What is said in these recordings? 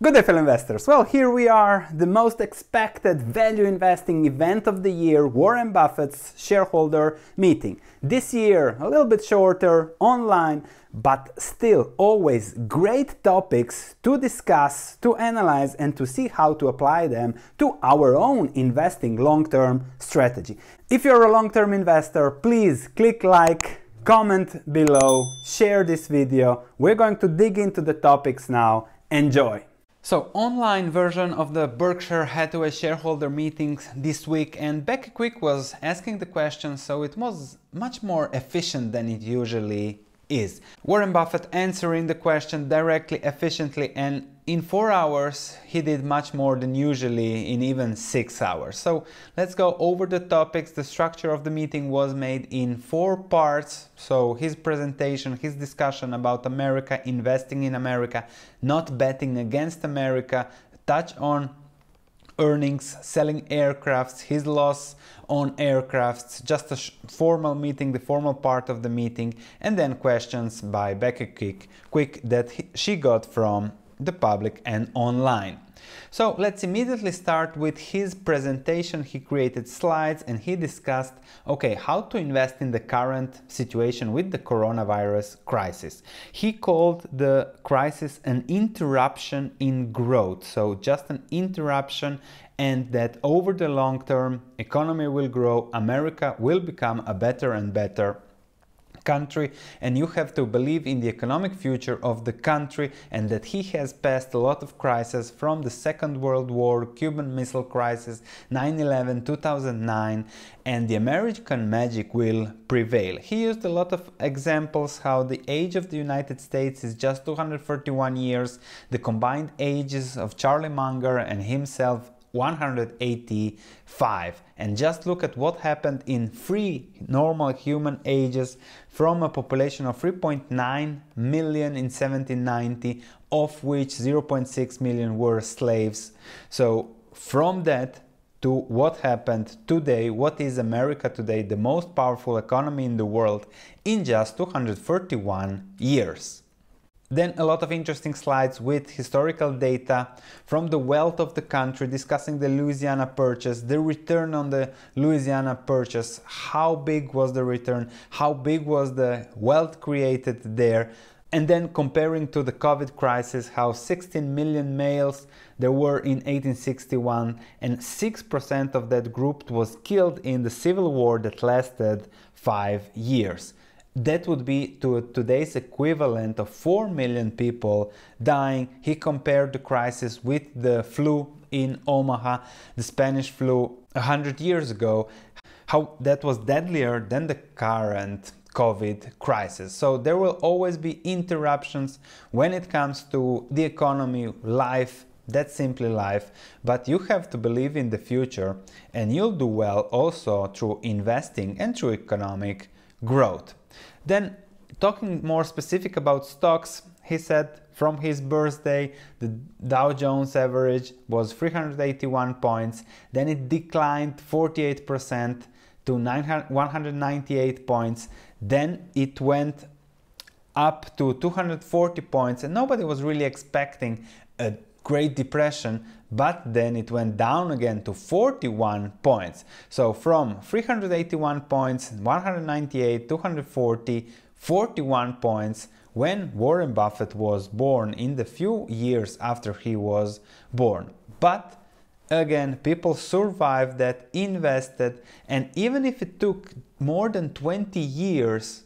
Good day fellow investors. Well, here we are, the most expected value investing event of the year, Warren Buffett's shareholder meeting. This year, a little bit shorter, online, but still always great topics to discuss, to analyze, and to see how to apply them to our own investing long-term strategy. If you're a long-term investor, please click like, comment below, share this video. We're going to dig into the topics now. Enjoy! So online version of the Berkshire Hathaway shareholder meetings this week and Becky Quick was asking the question so it was much more efficient than it usually is. Warren Buffett answering the question directly, efficiently and in four hours he did much more than usually in even six hours. So let's go over the topics. The structure of the meeting was made in four parts. So his presentation, his discussion about America, investing in America, not betting against America, touch on earnings, selling aircrafts, his loss on aircrafts, just a formal meeting, the formal part of the meeting, and then questions by Becky Quick, Quick that he, she got from the public and online. So let's immediately start with his presentation. He created slides and he discussed, okay, how to invest in the current situation with the coronavirus crisis. He called the crisis an interruption in growth. So just an interruption and that over the long term, economy will grow, America will become a better and better country and you have to believe in the economic future of the country and that he has passed a lot of crises from the Second World War, Cuban Missile Crisis, 9-11, 2009 and the American magic will prevail. He used a lot of examples how the age of the United States is just 241 years, the combined ages of Charlie Munger and himself 185 and just look at what happened in three normal human ages from a population of 3.9 million in 1790 of which 0.6 million were slaves so from that to what happened today, what is America today, the most powerful economy in the world in just 231 years. Then a lot of interesting slides with historical data from the wealth of the country, discussing the Louisiana Purchase, the return on the Louisiana Purchase, how big was the return, how big was the wealth created there, and then comparing to the COVID crisis, how 16 million males there were in 1861 and 6% of that group was killed in the civil war that lasted five years that would be to today's equivalent of 4 million people dying. He compared the crisis with the flu in Omaha, the Spanish flu 100 years ago, how that was deadlier than the current COVID crisis. So there will always be interruptions when it comes to the economy, life, that's simply life, but you have to believe in the future and you'll do well also through investing and through economic growth. Then talking more specific about stocks, he said from his birthday the Dow Jones average was 381 points, then it declined 48% to 198 points, then it went up to 240 points and nobody was really expecting a Great Depression, but then it went down again to 41 points. So from 381 points, 198, 240, 41 points when Warren Buffett was born in the few years after he was born. But again, people survived that, invested, and even if it took more than 20 years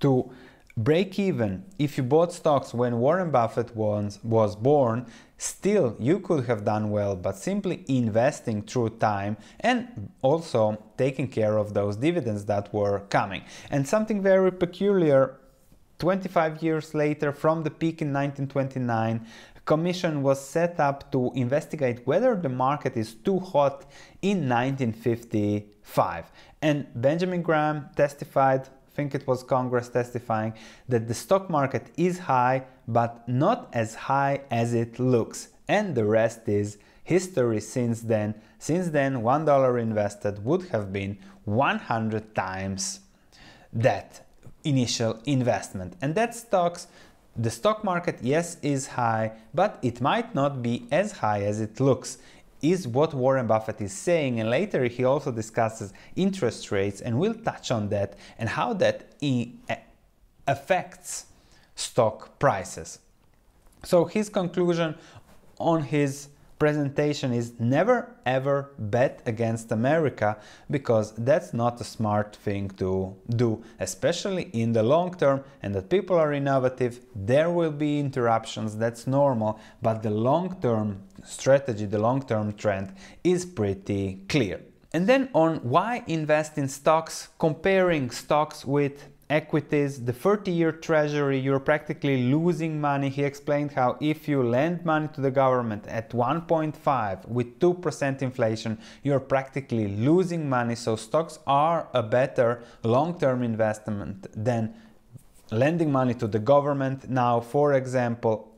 to break even if you bought stocks when Warren Buffett was, was born, still you could have done well, but simply investing through time and also taking care of those dividends that were coming. And something very peculiar 25 years later from the peak in 1929 a commission was set up to investigate whether the market is too hot in 1955 and Benjamin Graham testified think it was Congress testifying that the stock market is high, but not as high as it looks. And the rest is history since then. Since then, $1 invested would have been 100 times that initial investment. And that stocks the stock market, yes, is high, but it might not be as high as it looks is what Warren Buffett is saying, and later he also discusses interest rates, and we'll touch on that and how that affects stock prices. So his conclusion on his presentation is never ever bet against America because that's not a smart thing to do, especially in the long term. And that people are innovative, there will be interruptions, that's normal, but the long term strategy, the long term trend is pretty clear. And then on why invest in stocks, comparing stocks with equities, the 30 year treasury, you're practically losing money. He explained how if you lend money to the government at 1.5 with 2% inflation, you're practically losing money. So stocks are a better long term investment than lending money to the government. Now, for example,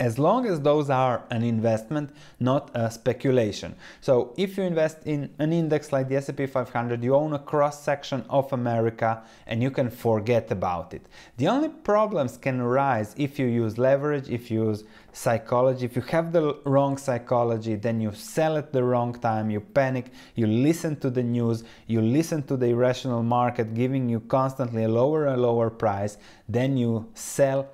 as long as those are an investment, not a speculation. So if you invest in an index like the S&P 500, you own a cross section of America and you can forget about it. The only problems can arise if you use leverage, if you use psychology. If you have the wrong psychology, then you sell at the wrong time, you panic, you listen to the news, you listen to the irrational market giving you constantly a lower and lower price, then you sell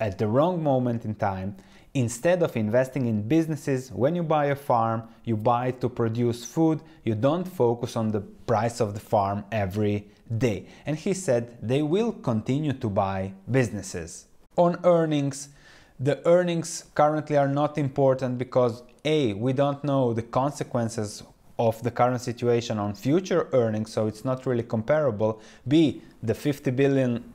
at the wrong moment in time. Instead of investing in businesses, when you buy a farm, you buy to produce food, you don't focus on the price of the farm every day. And he said they will continue to buy businesses. On earnings, the earnings currently are not important because A, we don't know the consequences of the current situation on future earnings, so it's not really comparable. B, the 50 billion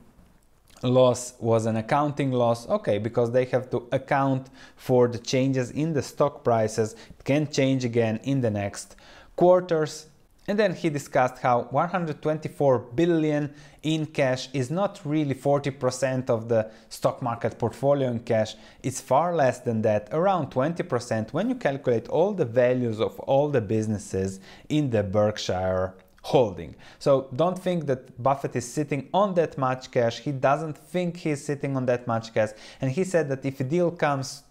loss was an accounting loss okay because they have to account for the changes in the stock prices it can change again in the next quarters and then he discussed how 124 billion in cash is not really 40% of the stock market portfolio in cash. It's far less than that, around 20% when you calculate all the values of all the businesses in the Berkshire holding. So don't think that Buffett is sitting on that much cash. He doesn't think he's sitting on that much cash. And he said that if a deal comes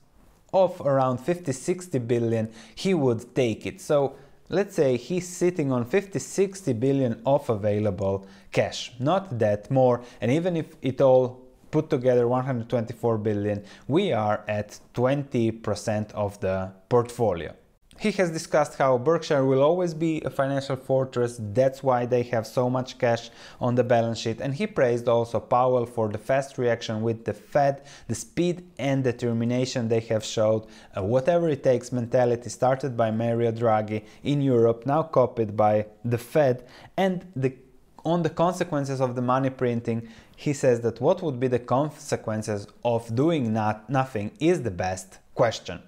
of around 50, 60 billion, he would take it. So let's say he's sitting on 50, 60 billion of available cash, not that more. And even if it all put together 124 billion, we are at 20% of the portfolio. He has discussed how Berkshire will always be a financial fortress, that's why they have so much cash on the balance sheet, and he praised also Powell for the fast reaction with the Fed, the speed and determination they have showed, a whatever it takes mentality started by Mario Draghi in Europe, now copied by the Fed, and the on the consequences of the money printing, he says that what would be the consequences of doing not, nothing is the best question.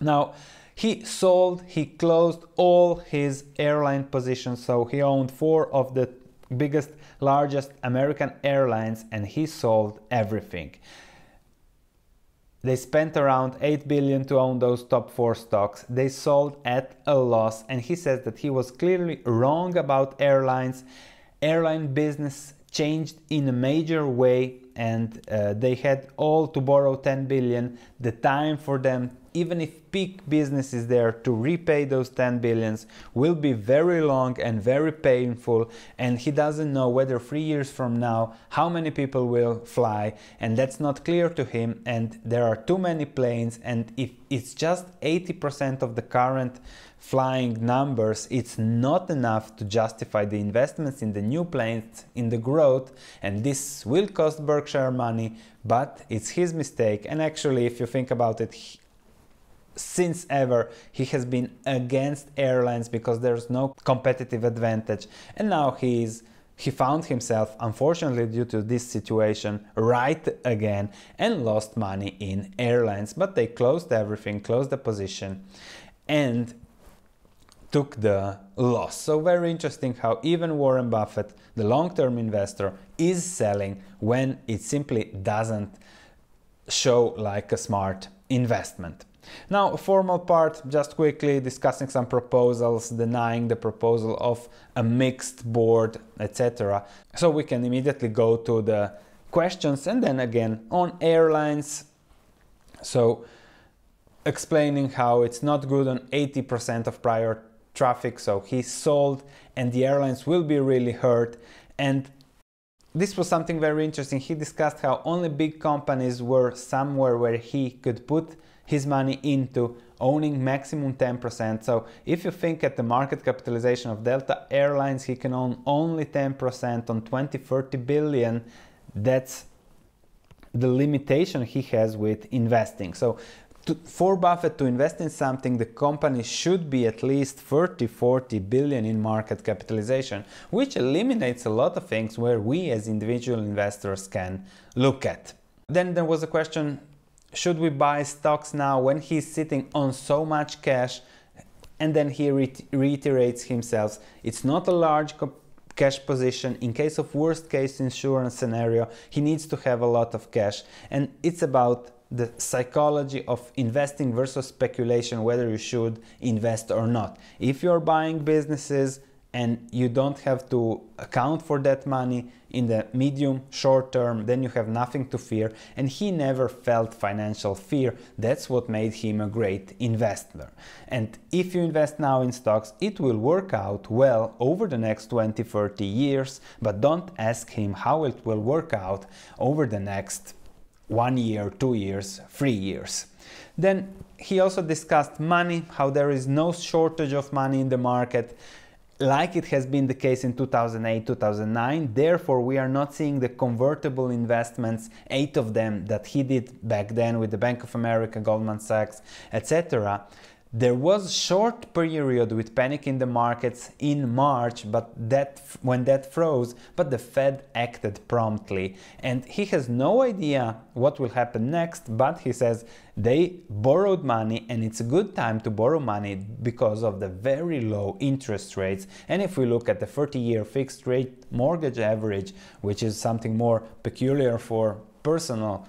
Now, he sold, he closed all his airline positions, so he owned four of the biggest, largest American airlines and he sold everything. They spent around 8 billion to own those top 4 stocks. They sold at a loss and he says that he was clearly wrong about airlines. Airline business changed in a major way and uh, they had all to borrow 10 billion. The time for them even if peak business is there to repay those 10 billions will be very long and very painful and he doesn't know whether 3 years from now how many people will fly and that's not clear to him and there are too many planes and if it's just 80% of the current flying numbers, it's not enough to justify the investments in the new planes, in the growth, and this will cost Berkshire money, but it's his mistake. And actually, if you think about it, since ever he has been against airlines because there's no competitive advantage. And now he's he found himself unfortunately due to this situation right again and lost money in airlines. But they closed everything closed the position and took the loss. So very interesting how even warren buffett the long-term investor is selling when it simply doesn't show like a smart investment now, a formal part, just quickly discussing some proposals, denying the proposal of a mixed board, etc. So we can immediately go to the questions and then again on airlines. So explaining how it's not good on 80% of prior traffic, so he sold and the airlines will be really hurt. And this was something very interesting. He discussed how only big companies were somewhere where he could put his money into owning maximum 10%. So if you think at the market capitalization of Delta Airlines, he can own only 10% on 20, 30 billion. That's the limitation he has with investing. So to, for Buffett to invest in something, the company should be at least 30, 40 billion in market capitalization, which eliminates a lot of things where we as individual investors can look at. Then there was a question, should we buy stocks now when he's sitting on so much cash? And then he re reiterates himself, it's not a large cash position. In case of worst case insurance scenario, he needs to have a lot of cash. And it's about the psychology of investing versus speculation, whether you should invest or not. If you're buying businesses and you don't have to account for that money in the medium short term, then you have nothing to fear. And he never felt financial fear. That's what made him a great investor. And if you invest now in stocks, it will work out well over the next 20, 30 years, but don't ask him how it will work out over the next one year, two years, three years. Then he also discussed money, how there is no shortage of money in the market, like it has been the case in 2008 2009 therefore we are not seeing the convertible investments eight of them that he did back then with the bank of america goldman sachs etc there was a short period with panic in the markets in March, but that when that froze, but the Fed acted promptly. And he has no idea what will happen next, but he says they borrowed money and it's a good time to borrow money because of the very low interest rates. And if we look at the 30-year fixed rate mortgage average, which is something more peculiar for personal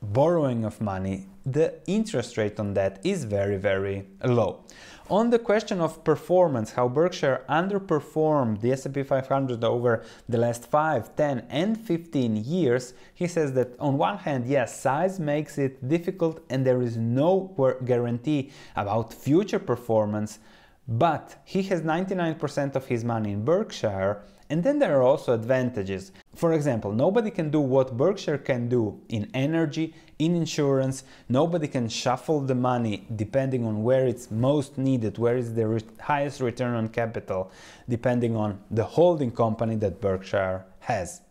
borrowing of money, the interest rate on that is very, very low. On the question of performance, how Berkshire underperformed the S&P 500 over the last 5, 10 and 15 years, he says that on one hand, yes, size makes it difficult and there is no guarantee about future performance, but he has 99% of his money in Berkshire and then there are also advantages. For example, nobody can do what Berkshire can do in energy, in insurance. Nobody can shuffle the money depending on where it's most needed, where is the re highest return on capital, depending on the holding company that Berkshire has.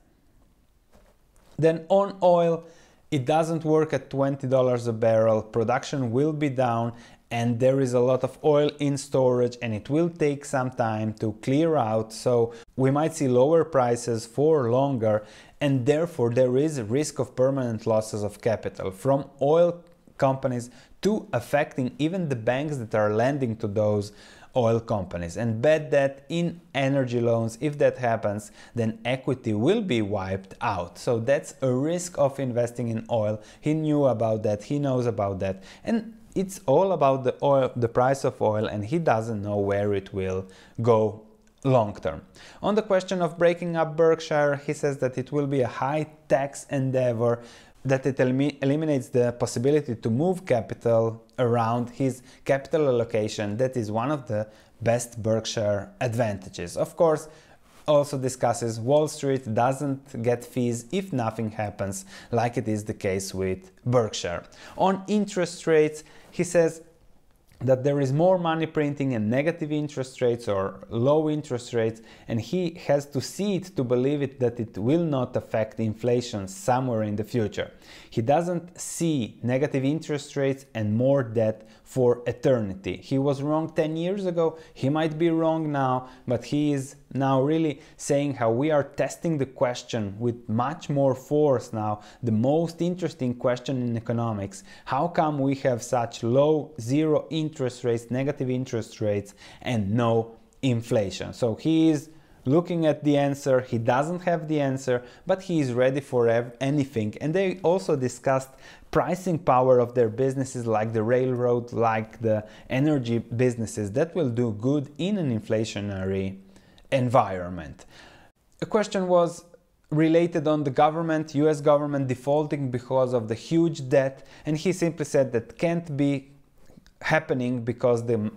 Then on oil, it doesn't work at $20 a barrel. Production will be down and there is a lot of oil in storage and it will take some time to clear out. So we might see lower prices for longer and therefore there is a risk of permanent losses of capital from oil companies to affecting even the banks that are lending to those oil companies. And bad debt in energy loans if that happens then equity will be wiped out. So that's a risk of investing in oil. He knew about that. He knows about that. And it's all about the oil, the price of oil, and he doesn't know where it will go long term. On the question of breaking up Berkshire, he says that it will be a high tax endeavor, that it eliminates the possibility to move capital around his capital allocation. That is one of the best Berkshire advantages. Of course, also discusses Wall Street doesn't get fees if nothing happens, like it is the case with Berkshire. On interest rates, he says that there is more money printing and negative interest rates or low interest rates and he has to see it to believe it that it will not affect inflation somewhere in the future. He doesn't see negative interest rates and more debt for eternity. He was wrong 10 years ago, he might be wrong now, but he is now really saying how we are testing the question with much more force now, the most interesting question in economics. How come we have such low zero interest rates, negative interest rates and no inflation? So he is looking at the answer. He doesn't have the answer, but he is ready for anything. And they also discussed pricing power of their businesses like the railroad, like the energy businesses that will do good in an inflationary environment. A question was related on the government, US government defaulting because of the huge debt, and he simply said that can't be happening because the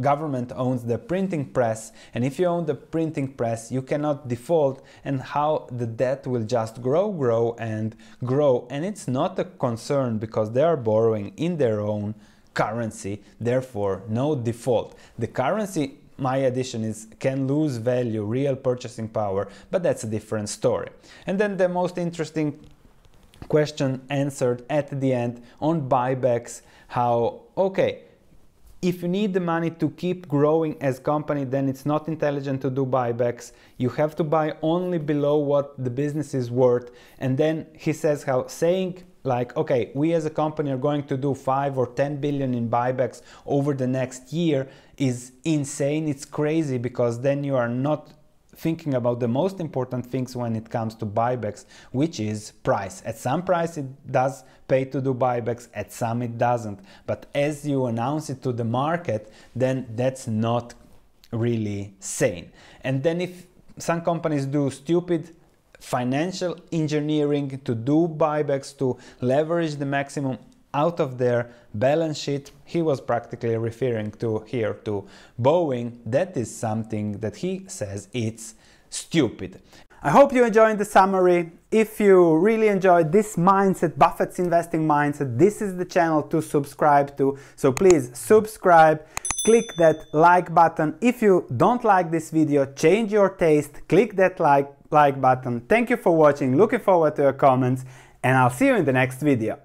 government owns the printing press and if you own the printing press you cannot default and how the debt will just grow grow and grow and it's not a concern because they are borrowing in their own currency therefore no default the currency my addition is can lose value real purchasing power but that's a different story. And then the most interesting question answered at the end on buybacks how okay if you need the money to keep growing as company then it's not intelligent to do buybacks. You have to buy only below what the business is worth. And then he says how saying like okay we as a company are going to do 5 or 10 billion in buybacks over the next year is insane it's crazy because then you are not thinking about the most important things when it comes to buybacks, which is price. At some price it does pay to do buybacks, at some it doesn't. But as you announce it to the market, then that's not really sane. And then if some companies do stupid financial engineering to do buybacks to leverage the maximum out of their balance sheet. He was practically referring to here to Boeing. That is something that he says it's stupid. I hope you enjoyed the summary. If you really enjoyed this mindset, Buffett's investing mindset, this is the channel to subscribe to. So please subscribe, click that like button. If you don't like this video, change your taste, click that like, like button. Thank you for watching, looking forward to your comments, and I'll see you in the next video.